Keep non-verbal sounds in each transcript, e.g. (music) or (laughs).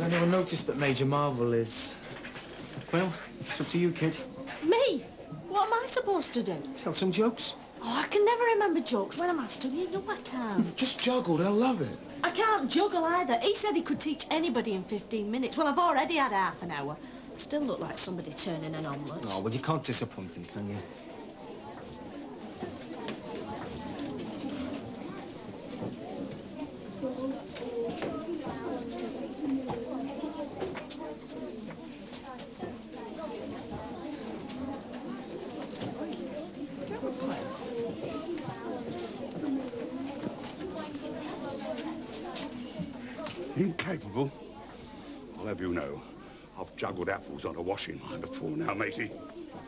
Has anyone noticed that Major Marvel is... Well, it's up to you, kid. Me? What am I supposed to do? Tell some jokes. Oh, I can never remember jokes when I'm asked to. You know I can't. Just juggle, they'll love it. I can't juggle either. He said he could teach anybody in 15 minutes. Well, I've already had half an hour. I still look like somebody turning an omelette. Oh, well, you can't disappoint them, can you? Incapable? I'll have you know, I've juggled apples on a washing line before now, matey.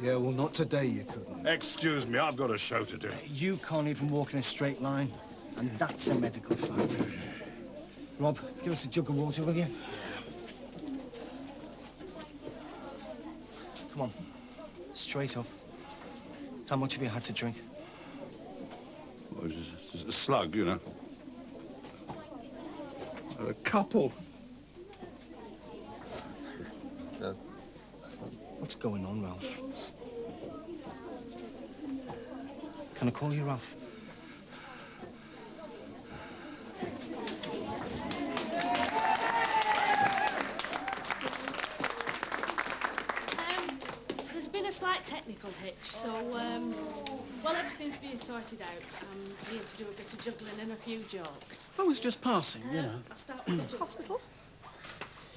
Yeah, well, not today you couldn't. Excuse me, I've got a show to do. You can't even walk in a straight line. And that's a medical fact. Rob, give us a jug of water, will you? Come on. Straight up. How much have you had to drink? Well, it's just a slug, you know. A couple. What's going on, Ralph? Can I call you Ralph? Um, there's been a slight technical hitch, so um, while everything's being sorted out, I'm here to do a bit of juggling and a few jokes. I was just passing, you Um, know. I'll start with the hospital.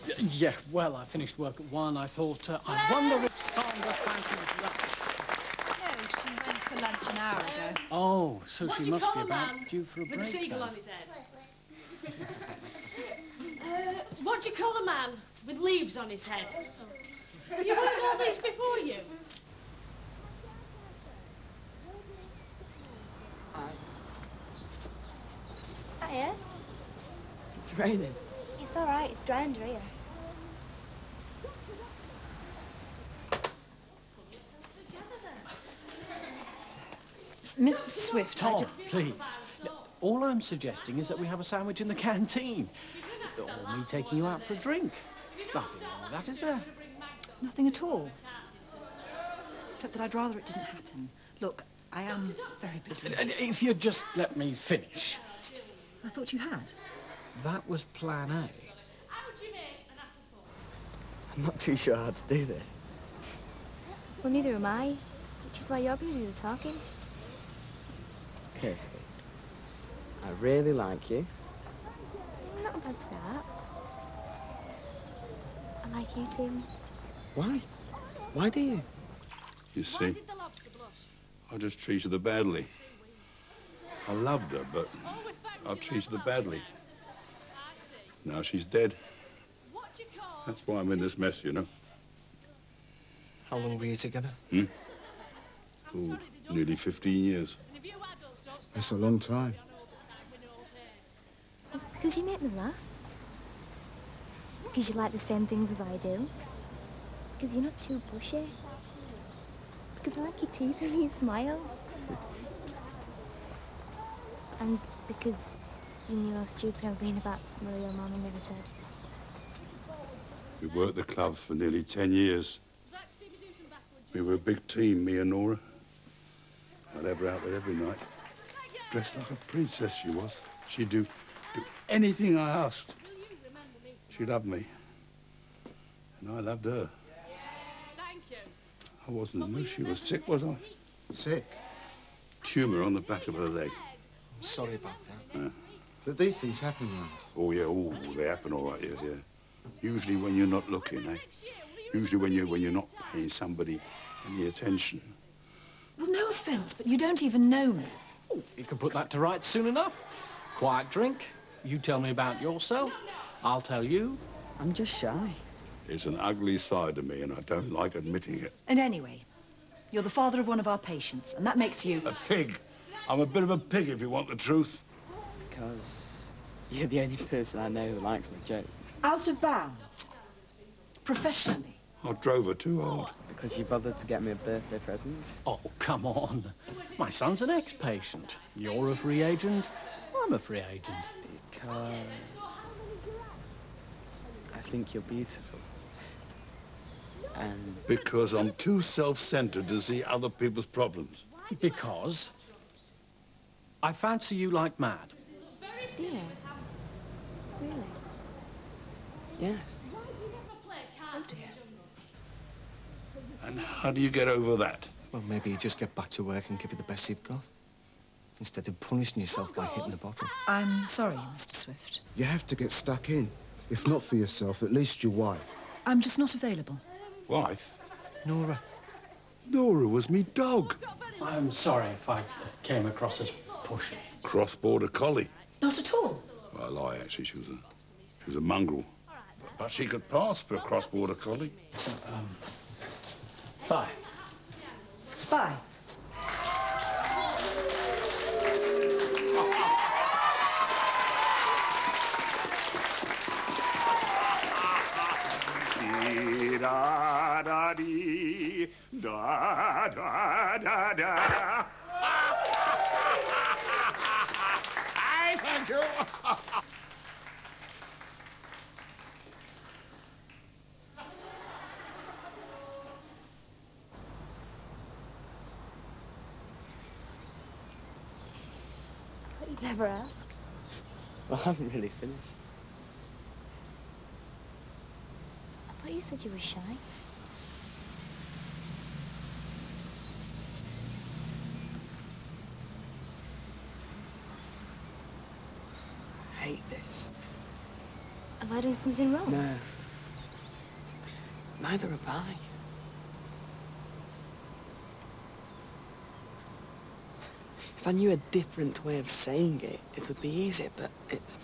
Y- Yeah, well, I finished work at one. I thought, uh, I wonder if Sandra fancies lunch. No, she went for lunch an hour ago. Oh, so What she do you must call be a about man due for a with a seagull then. on his head? (laughs) uh, what do you call a man with leaves on his head? Have you heard all these before you? Hiya. It's raining. It's all right. It's dry under here. Mr. Swift, I Tom, ju- please. All I'm suggesting is that we have a sandwich in the canteen. Or me taking you out for a drink. Nothing wrong with that, is there? nothing at all. Except that I'd rather it didn't happen. Look, I am very busy. If you'd just let me finish. I thought you had. That was plan A. I'm not too sure how to do this. Well, neither am I. Which is why you're going to do the talking. Kirsty, I really like you. Not a bad start. I like you too. Why? Why do you? You see, I just treated her badly. I loved her, but I treated her badly. Now she's dead. That's why I'm in this mess, you know. How long were you together? Hmm? Oh, nearly 15 years. That's a long time. Because you make me laugh. Because you like the same things as I do. Because you're not too pushy. Because I like your teeth and your smile. And because you knew how stupid I've been about what your mama never said. We worked the club for nearly 10 years. We were a big team, me and Nora. I'd have her out there every night. Dressed like a princess, she was. She'd do, do anything I asked. She loved me. And I loved her. Thank you. I wasn't knew she was sick, was I? Sick. Tumour on the back of her leg. I'm sorry about that. Yeah. But these things happen, Ralph. Oh, yeah, oh, they happen all right, yeah, yeah. Usually when you're not looking, eh? Usually when you're, when you're not paying somebody any attention. Well, no offence, but you don't even know me. Oh, you can put that to rights soon enough. Quiet drink. You tell me about yourself. I'll tell you. I'm just shy. It's an ugly side of me, and I don't like admitting it. And anyway, you're the father of one of our patients, and that makes you... A pig. I'm a bit of a pig, if you want the truth. Because you're the only person I know who likes my jokes. Out of bounds. Professionally. I drove her too hard. Because you bothered to get me a birthday present. Oh, come on. My son's an ex-patient. You're a free agent. I'm a free agent. Because I think you're beautiful. And Because I'm too self-centered to see other people's problems. Because I fancy you like mad. Do you? Really? yes, And how do you get over that? Well, maybe you just get back to work and give it the best you've got. Instead of punishing yourself by hitting the bottle. I'm sorry, Mr. Swift. You have to get stuck in. If not for yourself, at least your wife. I'm just not available. Wife? Nora, Nora was me dog. I'm sorry if I came across as pushy. Cross-border collie. Not at all. Well, I lie, actually. She was a, she was a mongrel. But she could pass for a cross-border collie. Um, bye. Bye. (laughs) Da da da da da da. You. Never ask. well, I haven't really finished. I thought you said you were shy. I hate this. Have I done something wrong? No. Neither have I. If I knew a different way of saying it, it would be easier, but it's.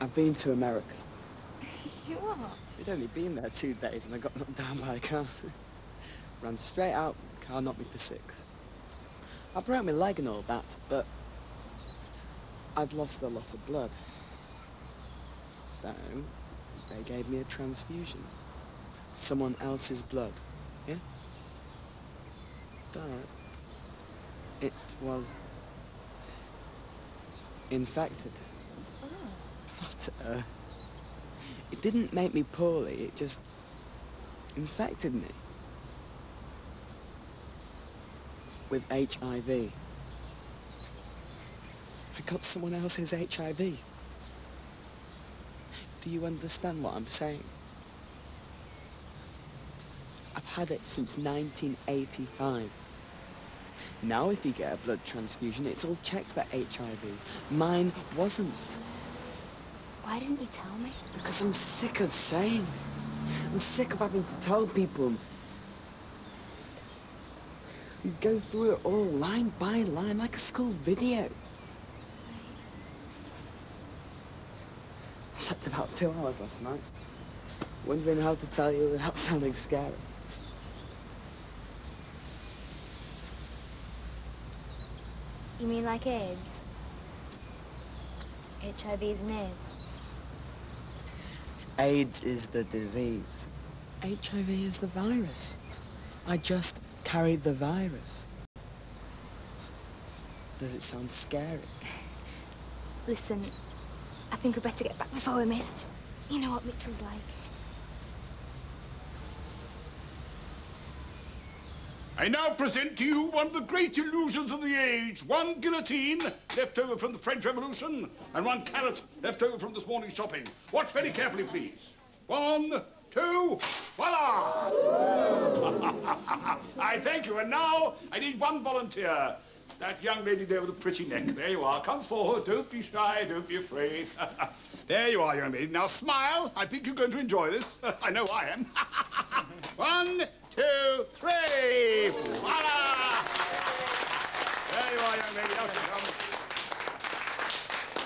I've been to America. (laughs) You are? We'd only been there two days and I got knocked down by a car. Ran straight out, car knocked me for six. I broke my leg and all that, but I'd lost a lot of blood. So they gave me a transfusion. Someone else's blood, yeah? But it was infected. Oh. But, uh, it didn't make me poorly, it just infected me. With HIV. I got someone else's HIV. Do you understand what I'm saying? I've had it since 1985. Now if you get a blood transfusion, it's all checked for HIV. Mine wasn't. Why didn't you tell me? Because I'm sick of saying. I'm sick of having to tell people. You go through it all line by line like a school video. I slept about two hours last night, wondering how to tell you without (laughs) sounding scary. You mean like AIDS? HIV is an AIDS. AIDS is the disease. HIV is the virus. I just carried the virus. Does it sound scary? Listen, I think we'd better get back before we're missed. You know what Mitchell's like. I now present to you one of the great illusions of the age. One guillotine left over from the French Revolution and one carrot left over from this morning's shopping. Watch very carefully, please. One, two, voila! (laughs) I thank you. And now I need one volunteer. That young lady there with the pretty neck. There you are. Come forward. Don't be shy. Don't be afraid. (laughs) there you are, young lady. Now smile. I think you're going to enjoy this. (laughs) I know I am. one, two, three. Voila! There you are, young lady. You come.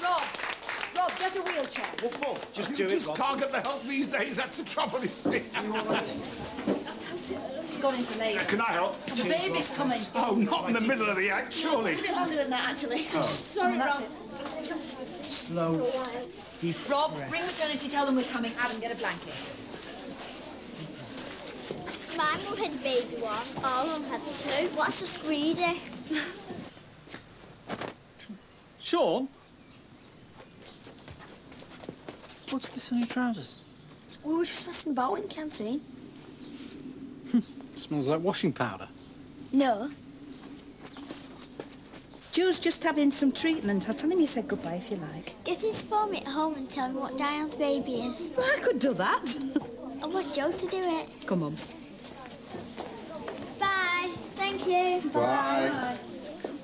Rob, Rob, get a wheelchair. What for? Just you just can't get the help these days. That's the trouble, you see. (laughs) He's gone into labour. Can I help? The baby's coming. Oh, not in the middle of the act, surely. It's a bit longer than that, actually. Oh. (laughs) Sorry, Rob. slow, deep Rob, breath. ring maternity, tell them we're coming. Adam, get a blanket. My mum had a baby one. Our mum had two. What's a screedy? Sean? What's this on your trousers? We were just messing about in the canteen. Eh? Smells like washing powder. No. Joe's just having some treatment. I'll tell him you said goodbye if you like. Get his phone at home and tell him what Diane's baby is. Well, I could do that. I want Joe to do it. Come on. Bye. Thank you. Bye.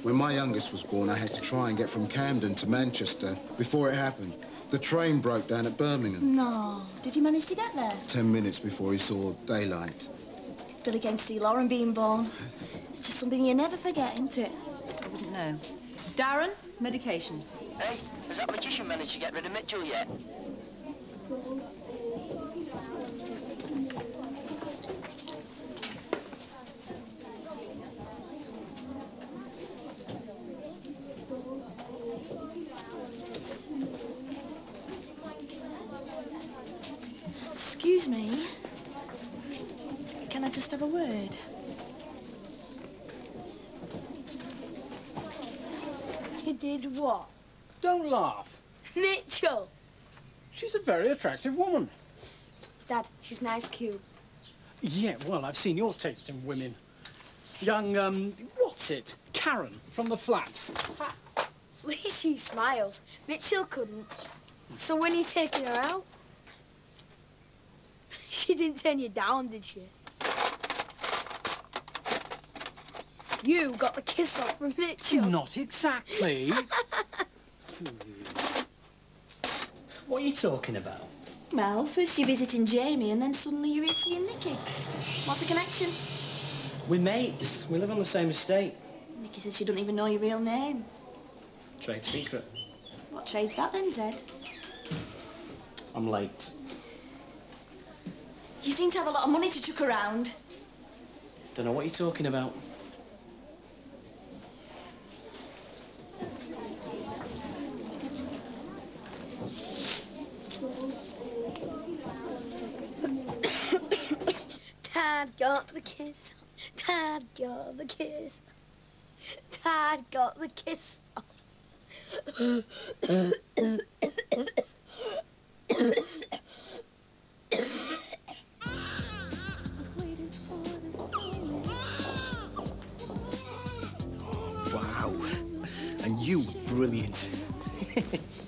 When my youngest was born, I had to try and get from Camden to Manchester. Before it happened, the train broke down at Birmingham. No. Did you manage to get there? Ten minutes before he saw daylight. Billy came to see Lauren being born. It's just something you never forget, isn't it? I wouldn't know. Darren, medication. Hey, has that magician managed to get rid of Mitchell yet? Excuse me. Can I just have a word? You did what? Don't laugh. Mitchell. She's a very attractive woman. Dad, she's nice, cute. Yeah, well, I've seen your taste in women. Young, um, what's it? Karen from the flats. At least (laughs) she smiles. Mitchell couldn't. So when you taking her out? (laughs) She didn't turn you down, did she? You got the kiss off from Mitchell. Not exactly. (laughs) What are you talking about? Well, first you're visiting Jamie and then suddenly you're seeing Nicky. What's the connection? We're mates. We live on the same estate. Nicky says she doesn't even know your real name. Trade secret. What trade's that then, Ted? I'm late. You seem to have a lot of money to chuck around. Don't know what you're talking about. Dad got the kiss. Dad got the kiss. Dad got the kiss. Wow. And you brilliant. (laughs)